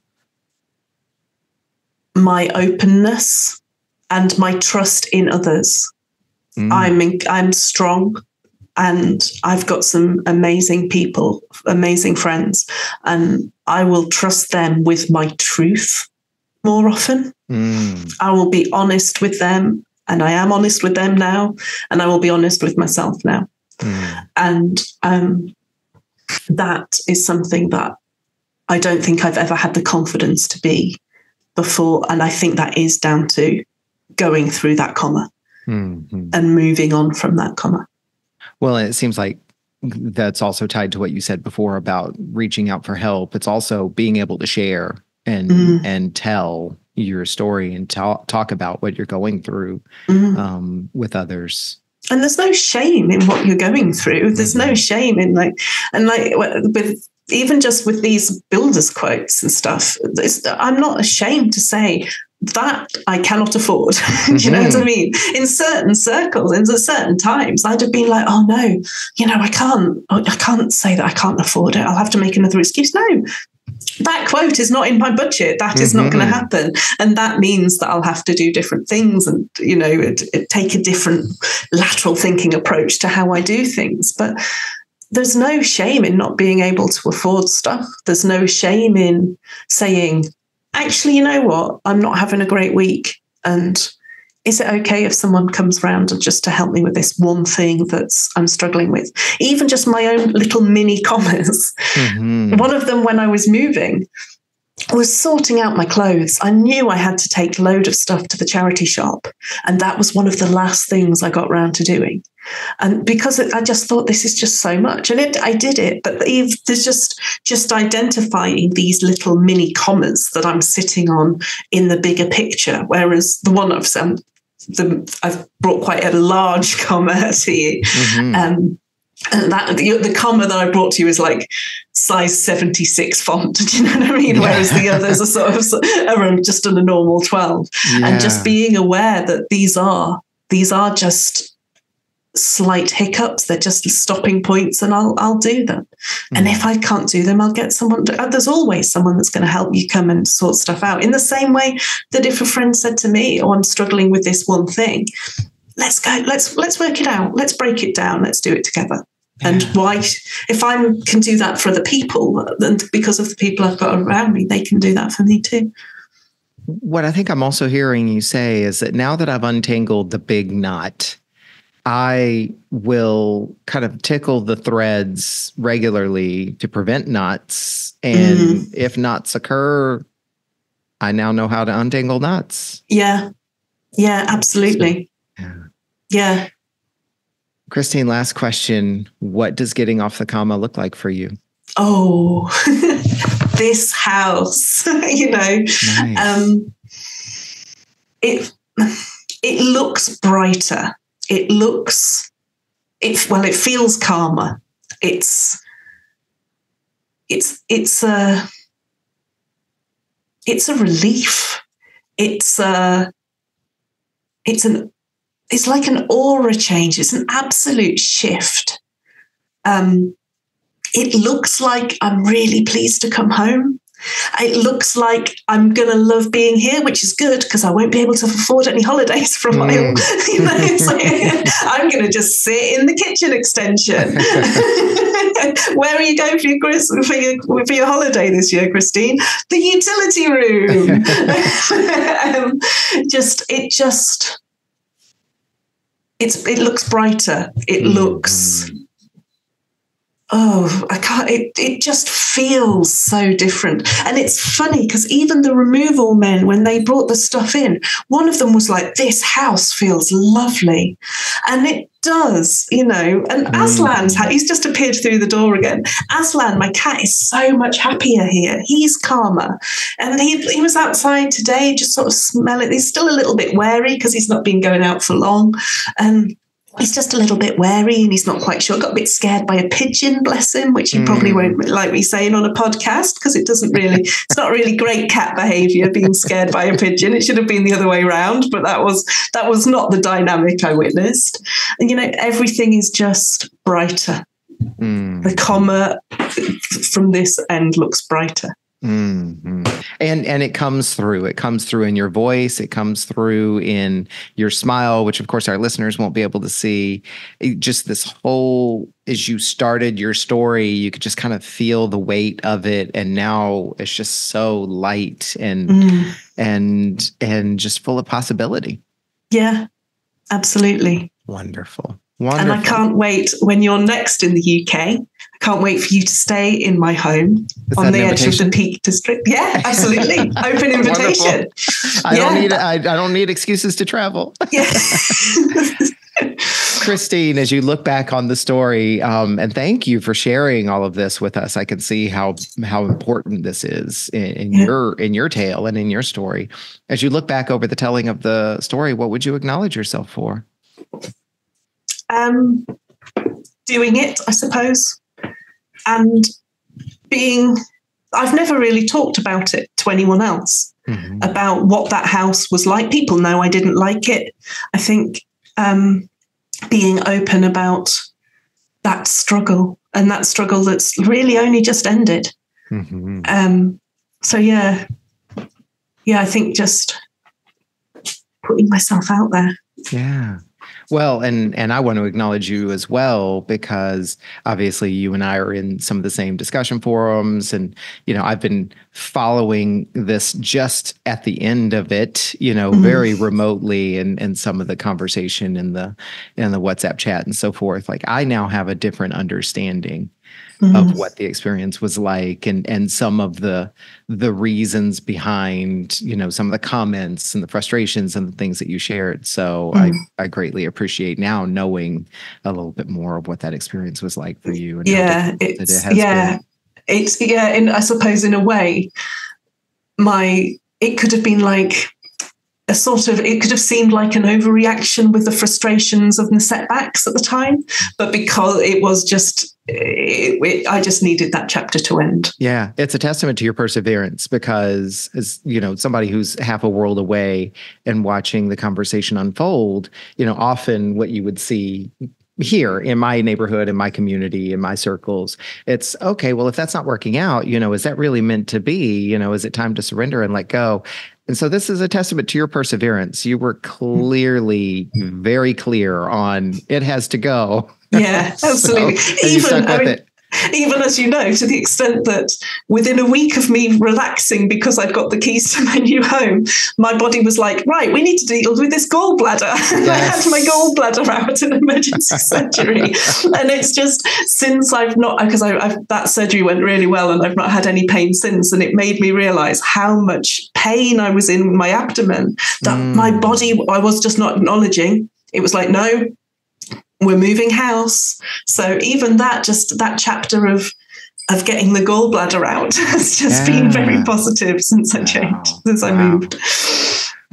My openness and my trust in others. Mm. I'm in, I'm strong and I've got some amazing people, amazing friends, and I will trust them with my truth more often. Mm. I will be honest with them, and I am honest with them now, and I will be honest with myself now. Mm. And um, that is something that I don't think I've ever had the confidence to be before. And I think that is down to going through that comma mm-hmm. and moving on from that comma. Well, it seems like that's also tied to what you said before about reaching out for help. It's also being able to share and mm. and tell your story and talk talk about what you're going through mm. um, with others. And there's no shame in what you're going through. There's mm-hmm. no shame in like and like with even just with these builders quotes and stuff. I'm not ashamed to say that I cannot afford. Do you know what I mm-hmm. mean? In certain circles, in certain times, I'd have been like, oh no, you know, I can't, I can't say that I can't afford it. I'll have to make another excuse. No, that quote is not in my budget. That is mm-hmm. not going to happen. And that means that I'll have to do different things and, you know, it, it take a different lateral thinking approach to how I do things. But there's no shame in not being able to afford stuff. There's no shame in saying, actually, you know what? I'm not having a great week. And is it okay if someone comes round just to help me with this one thing that's I'm struggling with? Even just my own little mini commas. Mm-hmm. One of them, when I was moving, was sorting out my clothes. I knew I had to take a load of stuff to the charity shop. And that was one of the last things I got round to doing. And because I just thought this is just so much. And it, I did it, but Eve, there's just just identifying these little mini commas that I'm sitting on in the bigger picture. Whereas the one I've um, the, I've brought quite a large comma to you. Mm-hmm. Um, and that the, the, comma that I brought to you is like size 76 font. Do you know what I mean? Yeah. Whereas the others are sort of are just in a normal 12. Yeah. And just being aware that these are these are just slight hiccups. They're just stopping points, and I'll I'll do them. Mm. And if I can't do them, I'll get someone. To, uh, there's always someone that's going to help you come and sort stuff out. In the same way that if a friend said to me, "Oh, I'm struggling with this one thing," let's go. Let's let's work it out. Let's break it down. Let's do it together. Yeah. And why, if I can do that for other people, then because of the people I've got around me, they can do that for me too. What I think I'm also hearing you say is that now that I've untangled the big knot, I will kind of tickle the threads regularly to prevent knots. And mm. if knots occur, I now know how to untangle knots. Yeah. Yeah, absolutely. Yeah. yeah. Christine, last question. What does getting off the comma look like for you? Oh, this house, you know. Nice. Um, it it looks brighter it looks it well it feels calmer it's it's it's a it's a relief it's a it's an it's like an aura change it's an absolute shift um it looks like i'm really pleased to come home it looks like I'm going to love being here, which is good because I won't be able to afford any holidays for a while. Mm. you know, so I'm going to just sit in the kitchen extension. Where are you going for your, for your for your holiday this year, Christine? The utility room. um, just it just it's it looks brighter. It mm. looks oh i can't it, it just feels so different. And it's funny because even the removal men when they brought the stuff in one of them was like this house feels lovely. And it does you know and mm. aslan's he's just appeared through the door again. Aslan my cat is so much happier here. He's calmer. And he, he was outside today just sort of smelling he's still a little bit wary because he's not been going out for long. And he's just a little bit wary and he's not quite sure. Got a bit scared by a pigeon, bless him, which he mm. probably won't like me saying on a podcast because it doesn't really, it's not really great cat behavior being scared by a pigeon. It should have been the other way around, but that was that was not the dynamic I witnessed. And you know, everything is just brighter. Mm. The comma from this end looks brighter. Mm-hmm. And and it comes through. It comes through in your voice. It comes through in your smile, which of course our listeners won't be able to see. It, just this whole as you started your story, you could just kind of feel the weight of it, and now it's just so light and mm. and and just full of possibility. Yeah, absolutely. Wonderful. Wonderful. And I can't wait when you're next in the UK. Can't wait for you to stay in my home Is on the edge of the Peak District. Yeah, absolutely. Open invitation. I yeah. don't need I, I don't need excuses to travel. Yeah. Christine, as you look back on the story, um, and thank you for sharing all of this with us. I can see how how important this is in, in yeah. your in your tale and in your story. As you look back over the telling of the story, what would you acknowledge yourself for? um, doing it, I suppose, and being. I've never really talked about it to anyone else mm-hmm. about what that house was like. People know I didn't like it. I think um, being open about that struggle and that struggle that's really only just ended. Mm-hmm. Um, so yeah, yeah, I think just putting myself out there. Yeah. Well, and and I want to acknowledge you as well because obviously you and I are in some of the same discussion forums, and you know I've been following this just at the end of it, you know, mm-hmm. very remotely and and some of the conversation in the in the WhatsApp chat and so forth. Like I now have a different understanding mm-hmm. of what the experience was like and and some of the the reasons behind you know some of the comments and the frustrations and the things that you shared so mm-hmm. i i greatly appreciate now knowing a little bit more of what that experience was like for you and yeah it's, it yeah been. it's yeah and i suppose in a way my it could have been like a sort of it could have seemed like an overreaction with the frustrations of the setbacks at the time but because it was just it, it, I just needed that chapter to end. Yeah, it's a testament to your perseverance because, as you know, somebody who's half a world away and watching the conversation unfold, you know, often what you would see here in my neighborhood in my community in my circles it's okay well if that's not working out you know is that really meant to be you know is it time to surrender and let go and so this is a testament to your perseverance. You were clearly mm-hmm. very clear on it has to go. Yeah, absolutely. so, Even I mean, even as you know, to the extent that within a week of me relaxing because I'd got the keys to my new home, my body was like, right, we need to deal with this gallbladder. Yes. I had my gallbladder out in emergency surgery. and it's just since I've not, because I, I've, that surgery went really well and I've not had any pain since. And it made me realize how much pain I was in my abdomen that mm. my body, I was just not acknowledging. It was like, no, we're moving house. So even that, just that chapter of of getting the gallbladder out has just yeah. been very positive since I changed, wow. since I wow. moved.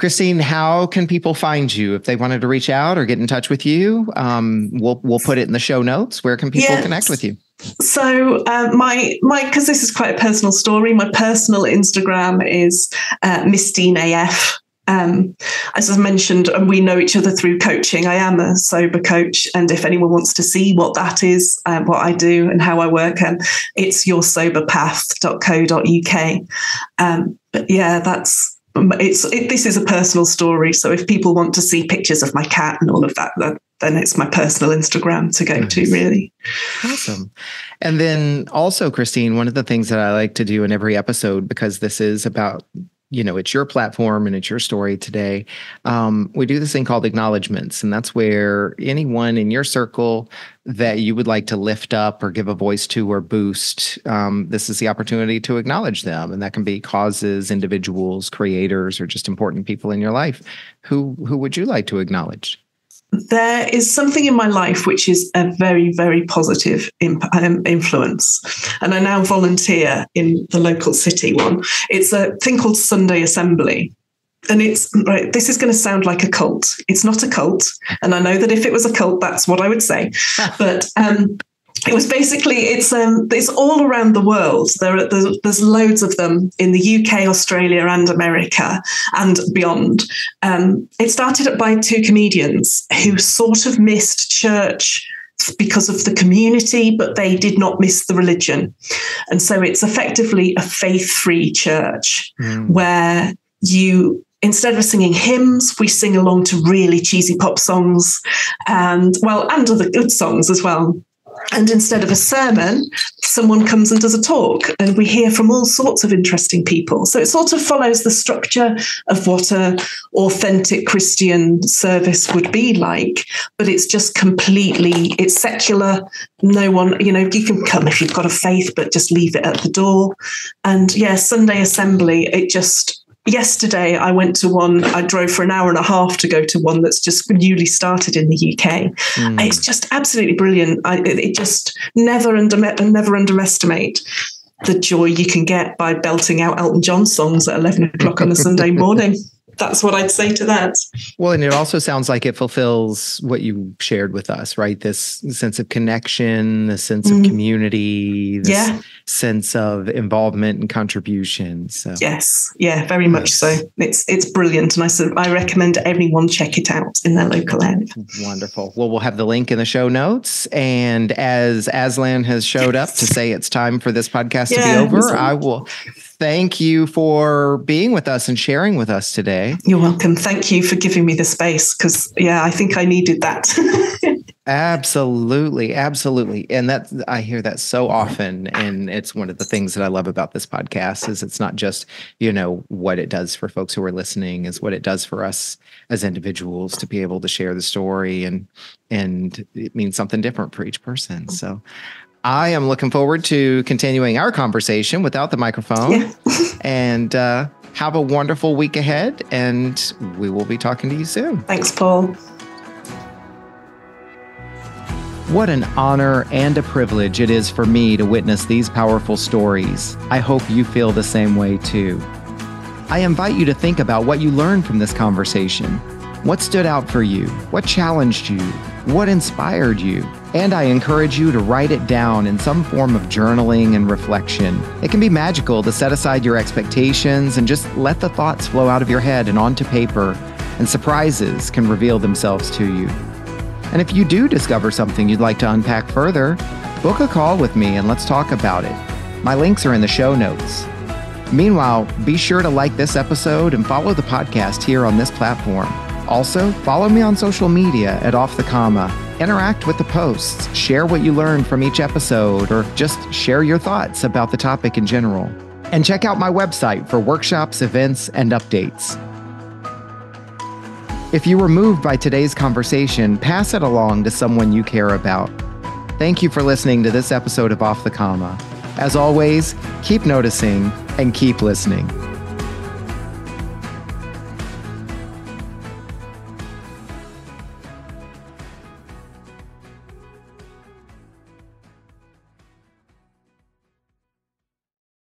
Christine, how can people find you if they wanted to reach out or get in touch with you? Um, we'll we'll put it in the show notes. Where can people yes. connect with you? So uh, my my because this is quite a personal story. My personal Instagram is uh, Misstine AF. Um, as I mentioned, and we know each other through coaching. I am a sober coach, and if anyone wants to see what that is, um, what I do, and how I work, um, it's yoursoberpath.co.uk. Um, but yeah, that's it's it, this is a personal story. So if people want to see pictures of my cat and all of that, that then it's my personal Instagram to go nice. to. Really, awesome. And then also, Christine, one of the things that I like to do in every episode because this is about you know it's your platform and it's your story today. Um, we do this thing called acknowledgments and that's where anyone in your circle that you would like to lift up or give a voice to or boost um, this is the opportunity to acknowledge them. And that can be causes individuals creators or just important people in your life. Who who would you like to acknowledge there is something in my life which is a very, very positive imp- um, influence. And I now volunteer in the local city one. It's a thing called Sunday Assembly. And it's right, this is going to sound like a cult. It's not a cult. And I know that if it was a cult, that's what I would say. but um, it was basically it's um it's all around the world. There are there's, there's loads of them in the UK, Australia, and America and beyond. Um, it started up by two comedians who sort of missed church because of the community, but they did not miss the religion, and so it's effectively a faith-free church mm. where you instead of singing hymns, we sing along to really cheesy pop songs and well, and other good songs as well. And instead of a sermon, someone comes and does a talk, and we hear from all sorts of interesting people. So it sort of follows the structure of what a authentic Christian service would be like, but it's just completely it's secular. No one, you know, you can come if you've got a faith, but just leave it at the door. And yeah, Sunday assembly, it just yesterday I went to one, I drove for an hour and a half to go to one that's just newly started in the UK. Mm. It's just absolutely brilliant. I, it just never under, never underestimate the joy you can get by belting out Elton John songs at 11 o'clock on a Sunday morning that's what I'd say to that. Well, and it also sounds like it fulfills what you shared with us, right? This sense of connection, the sense mm. of community, this yeah. sense of involvement and contribution. So yes, yeah, very much yes. so. It's it's brilliant, and I sort of, I recommend everyone check it out in their local area. Wonderful. Well, we'll have the link in the show notes, and as Aslan has showed up to say it's time for this podcast yeah, to be over, I will thank you for being with us and sharing with us today. You're welcome. Thank you for giving me the space because, yeah, I think I needed that. Absolutely, absolutely. And that I hear that so often and it's one of the things that I love about this podcast is it's not just, you know, what it does for folks who are listening is what it does for us as individuals to be able to share the story and and it means something different for each person. So I am looking forward to continuing our conversation without the microphone yeah. and uh have a wonderful week ahead and we will be talking to you soon. Thanks, Paul. What an honor and a privilege it is for me to witness these powerful stories. I hope you feel the same way too. I invite you to think about what you learned from this conversation. What stood out for you? What challenged you? What inspired you? And I encourage you to write it down in some form of journaling and reflection. It can be magical to set aside your expectations and just let the thoughts flow out of your head and onto paper, and surprises can reveal themselves to you. And if you do discover something you'd like to unpack further, book a call with me and let's talk about it. My links are in the show notes. Meanwhile, be sure to like this episode and follow the podcast here on this platform. Also, follow me on social media at Off the Comma. Interact with the posts, share what you learned from each episode, or just share your thoughts about the topic in general. And check out my website for workshops, events, and updates. If you were moved by today's conversation, pass it along to someone you care about. Thank you for listening to this episode of Off the Comma. As always, keep noticing and keep listening.